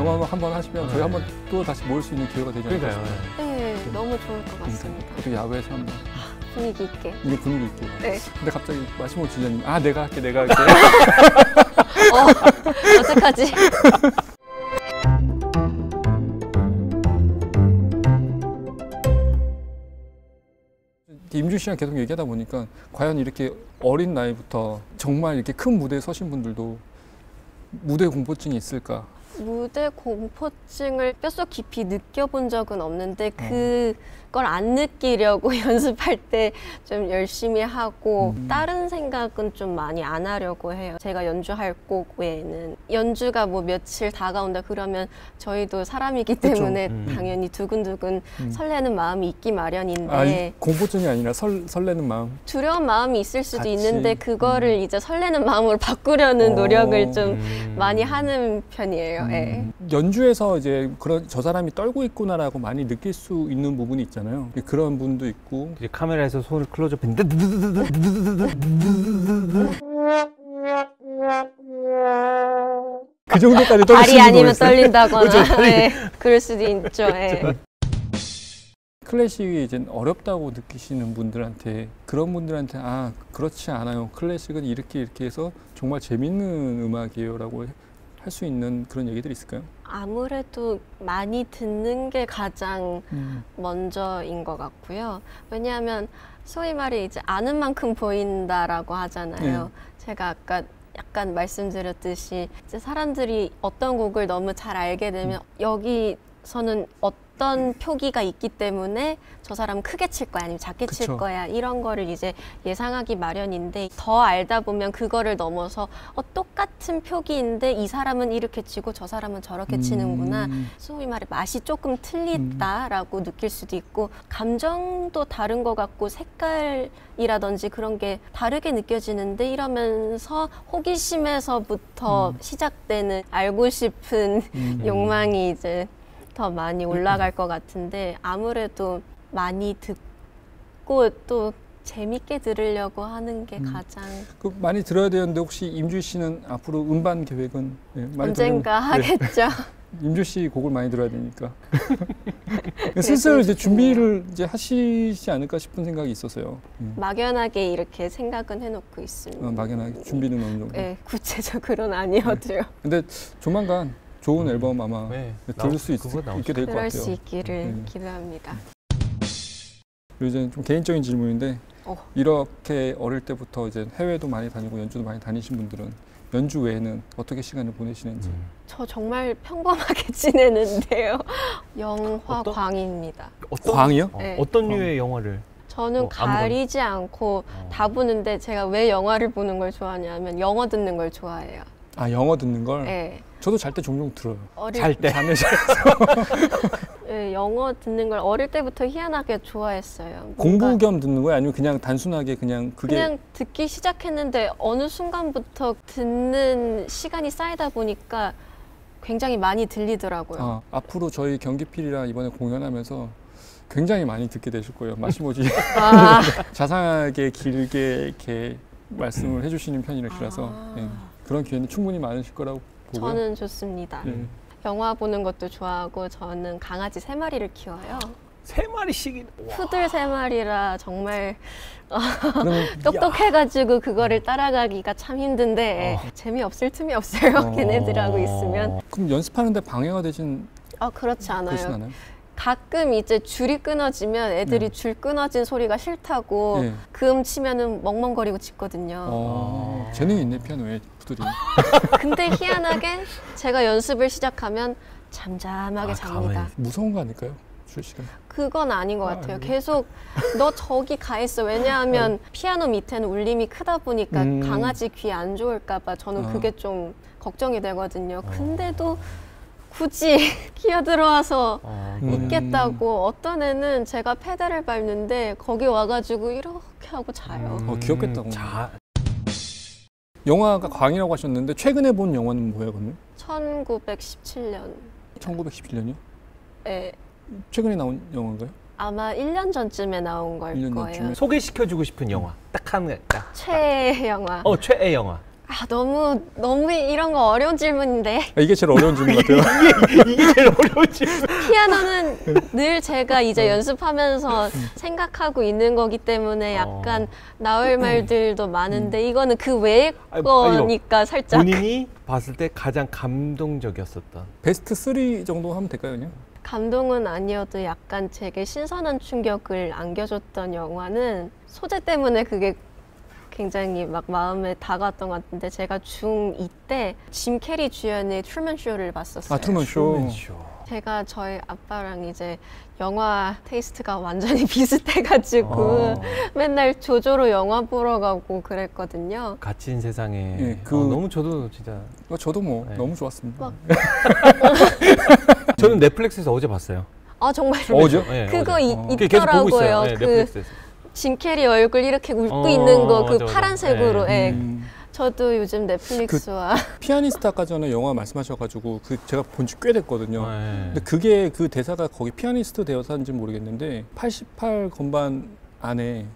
영화 한번 하시면 저희 한번 또 다시 모일 수 있는 기회가 되지 않을까 그러니까요. 싶어요. 네, 너무 좋을 것 같습니다. 어떻게 야외에서 한번 분위기 있게. 이게 분위기 있게. 네. 근데 갑자기 마시모 지자님 아 내가 할게 내가 할게. 어, 어떡하지? 임주 씨랑 계속 얘기하다 보니까 과연 이렇게 어린 나이부터 정말 이렇게 큰 무대에 서신 분들도 무대 공포증이 있을까? 무대 공포증을 뼛속 깊이 느껴본 적은 없는데 어. 그걸 안 느끼려고 연습할 때 좀 열심히 하고 음. 다른 생각은 좀 많이 안 하려고 해요. 제가 연주할 곡 외에는 연주가 뭐 며칠 다가온다 그러면 저희도 사람이기. 때문에 음. 당연히 두근두근 음. 설레는 마음이 있기 마련인데 아, 이 공포증이 아니라 설, 설레는 마음. 두려운 마음이 있을 수도 같이. 있는데 그거를 음. 이제 설레는 마음으로 바꾸려는 어. 노력을 좀 음. 많이 하는 편이에요. 예. 음, 연주에서 이제 그런 저 사람이 떨고 있구나라고 많이 느낄 수 있는 부분이 있잖아요. 그런 분도 있고 이제 카메라에서 손을 클로즈업 했는데 그 정도까지 떨릴 수 발이 있는 아니면. 떨린다거나 예, 그럴 수도 있죠. 예. 클래식이 이제 어렵다고 느끼시는 분들한테 그런 분들한테 아 그렇지 않아요. 클래식은 이렇게 이렇게 해서 정말 재밌는 음악이에요라고 할 수 있는 그런 얘기들이 있을까요? 아무래도 많이 듣는 게 가장 음. 먼저인 것 같고요. 왜냐하면 소위 말해 이제 아는 만큼 보인다라고 하잖아요. 네. 제가 아까 약간 말씀드렸듯이 이제 사람들이 어떤 곡을 너무 잘 알게 되면 여기서는 어떤 표기가 있기 때문에 저 사람은 크게 칠 거야 아니면 작게 칠 그쵸. 거야 이런 거를 이제 예상하기 마련인데 더 알다 보면 그거를 넘어서 어, 똑같은 표기인데 이 사람은 이렇게 치고 저 사람은 저렇게 치는구나 음. 소위 말해 맛이 조금 틀리다라고 느낄 수도 있고 감정도 다른 것 같고 색깔이라든지 그런 게 다르게 느껴지는데 이러면서 호기심에서부터 음. 시작되는 알고 싶은 음. 욕망이 이제 더 많이 올라갈 것 같은데 아무래도 많이 듣고 또 재밌게 들으려고 하는 게 음. 가장 그 많이 들어야 되는데 혹시 임주 씨는 앞으로 음반 계획은 네, 언젠가 들으면- 네, 하겠죠. 임주 씨 곡을 많이 들어야 되니까 슬슬 이제 준비를 이제 하시지 않을까 싶은 생각이 있어서요. 음. 막연하게 이렇게 생각은 해놓고 있습니다. 어, 막연하게 준비는 어느 정도. 네, 구체적으로는 아니어도요. 근데 조만간 좋은 앨범 아마 네, 들을 수 있, 있게 될것 그럴 같아요. 수 있기를 네. 기대합니다. 그리고 이제 좀 개인적인 질문인데 어. 이렇게 어릴 때부터 이제 해외도 많이 다니고 연주도 많이 다니신 분들은 연주 외에는 어떻게 시간을 보내시는지. 음. 저 정말 평범하게 지내는데요. 영화 어떤- 광입니다. 어떤 광이요? 어, 네. 어떤 광. 류의 영화를 저는 뭐. 가리지 않고 어. 다 보는데 제가 왜 영화를 보는 걸 좋아하냐면 영어 듣는 걸 좋아해요. 아 영어 듣는 걸 네. 저도 잘 때 종종 들어요. 어릴 잘 때. 잠을 잘 네, 영어 듣는 걸 어릴 때부터 희한하게 좋아했어요. 공부 겸 듣는 거예요? 아니면 그냥 단순하게 그냥 그게 그냥 듣기 시작했는데 어느 순간부터 듣는 시간이 쌓이다 보니까 굉장히 많이 들리더라고요. 아, 앞으로 저희 경기필이랑 이번에 공연하면서 굉장히 많이 듣게 되실 거예요. 마시모지 아, 자상하게 길게 이렇게 말씀을 해주시는 편이라서 아. 예. 그런 기회는 충분히 많으실 거라고 보고요. 저는 좋습니다. 예. 영화 보는 것도 좋아하고 저는 강아지 세 마리를 키워요. 세 마리씩 푸들 세 마리라 정말 그러면 똑똑해가지고 그거를 따라가기가 참 힘든데 어. 재미없을 틈이 없어요. 어. 걔네들하고 있으면. 그럼 연습하는데 방해가 되진 아 그렇지 그러진 않아요. 않아요? 가끔 이제 줄이 끊어지면 애들이 네. 줄 끊어진 소리가 싫다고 예. 금 치면은 멍멍거리고 짖거든요. 어, 아. 재능이 있네 피아노에 푸들이. 근데 희한하게 제가 연습을 시작하면 잠잠하게 아, 잡니다. 가만히. 무서운 거 아닐까요? 그건 아닌 것 아, 같아요. 아니에요? 계속 너 저기 가 있어. 왜냐하면 피아노 밑에는 울림이 크다 보니까 음. 강아지 귀 안 좋을까봐 저는 아. 그게 좀 걱정이 되거든요. 어. 근데도 굳이 기어 들어와서 어, 음. 있겠다고 어떤 애는 제가 페달을 밟는데 거기 와가지고 이렇게 하고 자요. 어, 귀엽겠다. 자, 영화가 광이라고 하셨는데 최근에 본 영화는 뭐예요, 그러면? 1917년에 1917년이요? 예, 최근에 나온 영화인가요? 아마 1년 전쯤에 나온 걸 1년 거예요. 전쯤에? 소개시켜주고 싶은 영화 딱 하나 딱. 최애 영화. 어 최애 영화. 아, 너무 너무 이런 거 어려운 질문인데 아, 이게 제일 어려운 질문 같아요. 이게 제일 어려운지. 피아노는 늘 제가 이제 연습하면서 생각하고 있는 거기 때문에 약간 나올 말들도 많은데 이거는 그 외의 아니, 거니까 살짝 본인이 봤을 때 가장 감동적이었었던. 베스트 3 정도 하면 될까요, 그냥? 감동은 아니어도 약간 제게 신선한 충격을 안겨줬던 영화는 소재 때문에 그게 굉장히 막 마음에 다가왔던 것 같은데 제가 중2 때 짐 캐리 주연의 트루먼 쇼를 봤었어요. 아, 트루먼 쇼. 쇼. 제가 저희 아빠랑 이제 영화 taste가 완전히 비슷해가지고 어. 맨날 조조로 영화 보러 가고 그랬거든요. 갇힌 세상에. 예, 그- 어, 너무 저도 진짜. 어, 저도 뭐 네. 너무 좋았습니다. 막- 저는 넷플릭스에서 어제 봤어요. 아 정말 어제? 예, 그거 어제. 이- 어. 그게 계속 보고 있어요. 있더라고요. 네, 그 넷플릭스에서. 짐 캐리 얼굴 이렇게 웃고 어, 있는 거 그. 파란색으로. 네. 예. 음, 저도 요즘 넷플릭스와 피아니스트 아까 전에 영화 말씀하셔가지고 그 제가 본 지 꽤 됐거든요. 네. 근데 그게 그 대사가 거기 피아니스트 대사인지 모르겠는데 88 건반 안에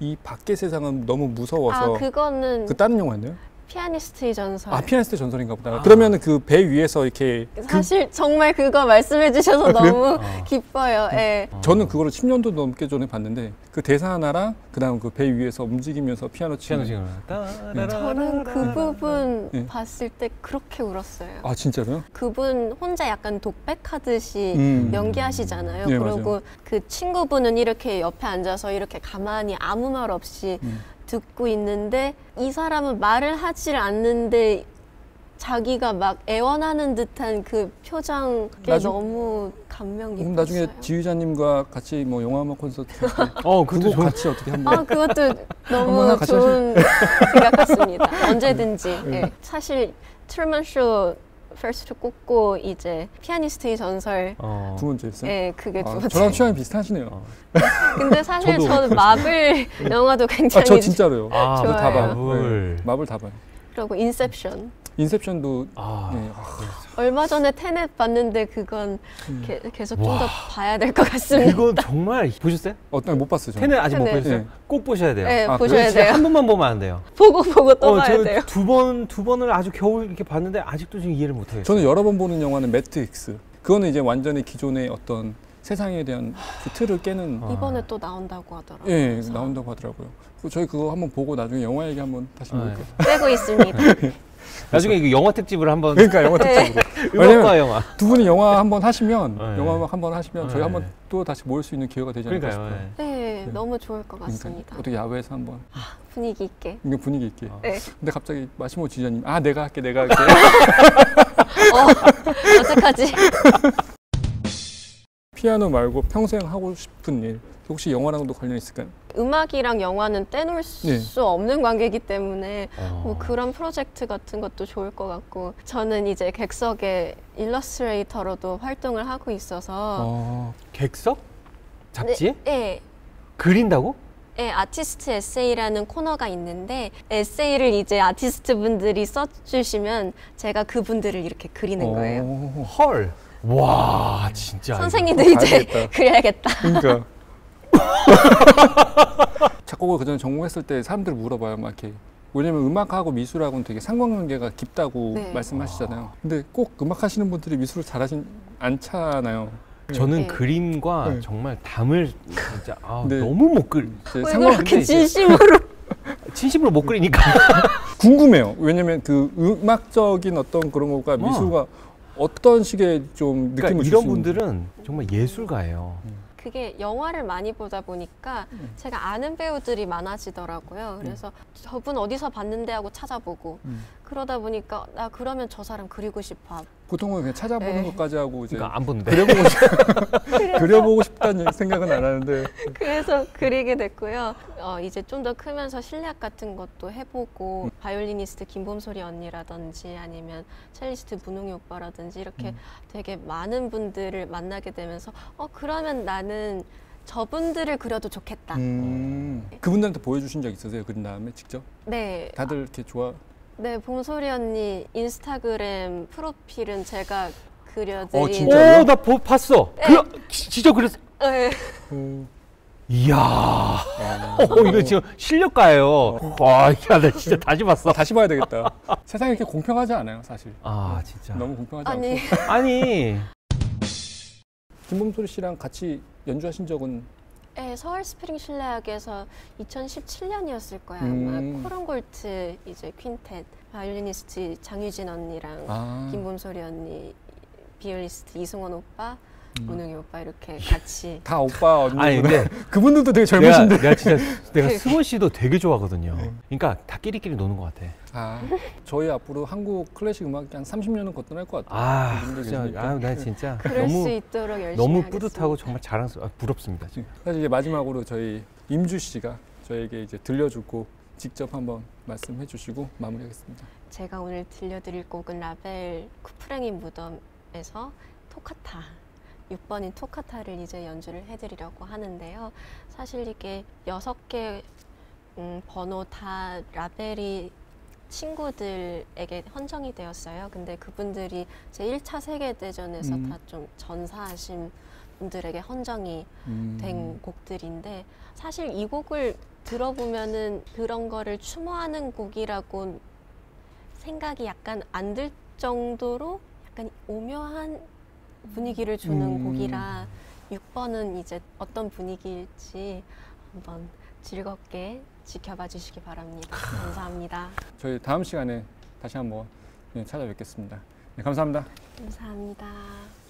이 밖의 세상은 너무 무서워서 아 그거는 그 다른 영화였나요? 피아니스트의 전설. 아 피아니스트 전설인가 보다. 아. 그러면 그 배 위에서 이렇게 그, 사실 정말 그거 말씀해 주셔서 아? 너무 어. 기뻐요. 예. 어. 저는 그거를 10년도 넘게 전에 봤는데 그 대사 하나랑 그다음 그 배 위에서 움직이면서 피아노 치는 피아노 지금. 저는 그 부분 네. 봤을 때 그렇게 울었어요. 아 진짜로요? 그분 혼자 약간 독백하듯이 음. 연기하시잖아요. 네, 그리고 맞아요. 그 친구분은 이렇게 옆에 앉아서 이렇게 가만히 아무 말 없이 음. 듣고 있는데 이 사람은 말을 하질 않는데 자기가 막 애원하는 듯한 그 표정 게 나중- 너무 감명 그럼 깊었어요. 나중에 지휘자님과 같이 뭐 영화 음악 콘서트 할때 어, 그것도 그거 좋은. 같이 어떻게 한번 아 그것도 너무 좋은 생각 같습니다. 언제든지. 네. 예. 사실 트루먼 쇼 first 꼽고 이제 피아니스트의 전설 어. 두 번째였어요? 예, 그게 두 아, 번째. 저랑 취향이 비슷하시네요. 어. 근데 사실 저도 저는 마블 영화도 아, 굉장히 저 진짜로요. 아, 좋아요. 다 봐요. 마블. 네, 마블 다 봐요. 그리고 인셉션. 인셉션도 아. 네, 아, 얼마 전에 테넷 봤는데 그건 음. 게- 계속 좀 와. 더 봐야 될 것 같습니다. 그거 정말 보셨어요? 어떤 못 봤어요. 저는. 테넷 아직 못 테넷. 보셨어요? 네. 꼭 보셔야 돼요. 네, 아, 보셔야 돼요. 한 번만 보면 안 돼요. 보고 보고 또 어, 봐야 돼요. 두 번, 두 번을 아주 겨우 이렇게 봤는데 아직도 지금 이해를 못 하겠어요. 저는 여러 번 보는 영화는 매트릭스. 그거는 이제 완전히 기존의 어떤 세상에 대한 그 틀을 깨는 어. 이번에 또 나온다고 하더라고요. 예 그래서 나온다고 하더라고요. 그 저희 그거 한번 보고 나중에 영화 얘기 한번 다시 네. 볼게요. 빼고 있습니다. 나중에 이거 영화 특집을 한번 그러니까 영화 네. 특집으로 음악과 영화. 두 분이 영화 한번 하시면 네. 영화 한번 하시면 저희 네. 한번 또 다시 모일 수 있는 기회가 되지 않을까. 싶어요. 예. 네, 너무 좋을 것 같습니다. 어떻게 야외에서 한번 분위기 있게. 이거 분위기 있게. 어. 네. 근데 갑자기 마시모 지휘자님 아 내가 할게 내가 할게. 어, 어떡하지? 피아노 말고 평생 하고 싶은 일 혹시 영화랑도 관련 있을까요? 음악이랑 영화는 떼놓을 수 네. 없는 관계이기 때문에 어. 뭐 그런 프로젝트 같은 것도 좋을 것 같고 저는 이제 객석의 일러스트레이터로도 활동을 하고 있어서 어, 객석? 잡지에? 네, 그린다고? 네, 아티스트 에세이라는 코너가 있는데 에세이를 이제 아티스트 분들이 써주시면 제가 그분들을 이렇게 그리는 거예요. 어, 헐. 와, 진짜. 선생님들 이제. 그래야겠다. 그러니까 작곡을 그전에 전공했을 때 사람들이 물어봐요 막 이렇게 왜냐면 음악하고 미술하고는 되게 상관관계가 깊다고 네. 말씀하시잖아요 근데 꼭 음악 하시는 분들이 미술을 잘하진 않잖아요 저는 네. 그림과 네. 정말 담을 진짜 아, 네. 너무 못 그리. 이제 왜 상관 그렇게 이제- 진심으로 진심으로 못 그리니까. 궁금해요 왜냐면 그 음악적인 어떤 그런 것과 어. 미술과 어떤 식의 좀 느낌을 그러니까 줄 이런. 분들은 정말 예술가예요. 그게 영화를 많이 보다 보니까 음. 제가 아는 배우들이 많아지더라고요. 그래서 저분 어디서 봤는데 하고 찾아보고 음. 그러다 보니까 나 그러면 저 사람 그리고 싶어. 보통은 그냥 찾아보는 네. 것까지 하고 이제 그러니까 안 보는데. 그려보고 싶 그려보고 싶다는 생각은 안 하는데 그래서 그리게 됐고요. 어, 이제 좀 더 크면서 실내악 같은 것도 해보고 바이올리니스트 김봄소리 언니라든지 아니면 첼리스트 문웅이 오빠라든지 이렇게 음. 되게 많은 분들을 만나게 되면서 어 그러면 나는 저분들을 그려도 좋겠다. 음, 그분들한테 보여주신 적 있으세요 그린 다음에 직접 네, 다들 이렇게 좋아 네, 봄소리 언니 인스타그램 프로필은 제가 그려드린. 어, 진짜요? 오, 나 보, 봤어. 네. 그, 지- 진짜 그랬어. 네. 어, 이야. 어, 어, 이거 지금 실력가예요. 와, 야, 나 진짜 다시 봤어. 다시 봐야 되겠다. 세상이 이렇게 공평하지 않아요, 사실. 아, 진짜. 너무 공평하지 아니 않고. 아니, 김봄소리 씨랑 같이 연주하신 적은 네, 서울 스프링 실내악에서 2017년이었을 거야 음. 아마 코른골트 이제 quintet 바이올리니스트 장유진 언니랑 아, 김봄소리 언니 비올리스트 이승원 오빠 음. 문웅이 오빠 이렇게 같이 다 오빠 언니. 아니, 근데 그분들도 되게 내가, 젊으신데. 내가 진짜 내가 그- 승원 씨도 되게 좋아하거든요. 네. 그러니까 다 끼리끼리 노는 것 같아. 아, 저희 앞으로 한국 클래식 음악이 한 30년은 거뜬할 것 같아요. 아, 진짜, 계시니까. 아, 나 진짜 그럴 수 너무 있도록 열심히 너무 하겠습니다. 뿌듯하고 정말 자랑스러, 아, 부럽습니다. 지금. 사실 이제 마지막으로 저희 임주 씨가 저에게 이제 들려주고 직접 한번 말씀해 주시고 마무리하겠습니다. 제가 오늘 들려드릴 곡은 라벨 쿠프랭이 무덤에서 토카타 6번인 토카타를 이제 연주를 해드리려고 하는데요. 사실 이게 여섯 개 음, 번호 다 라벨이 친구들에게 헌정이 되었어요. 근데 그분들이 제 1차 세계대전에서 음. 다좀 전사하신 분들에게 헌정이 음. 된 곡들인데 사실 이 곡을 들어보면은 그런 거를 추모하는 곡이라고 생각이 약간 안 들 정도로 약간 오묘한 분위기를 주는 음. 곡이라 6번은 이제 어떤 분위기일지 한번 즐겁게 지켜봐 주시기 바랍니다. 감사합니다. 저희 다음 시간에 다시 한번 네, 찾아뵙겠습니다. 네, 감사합니다. 감사합니다.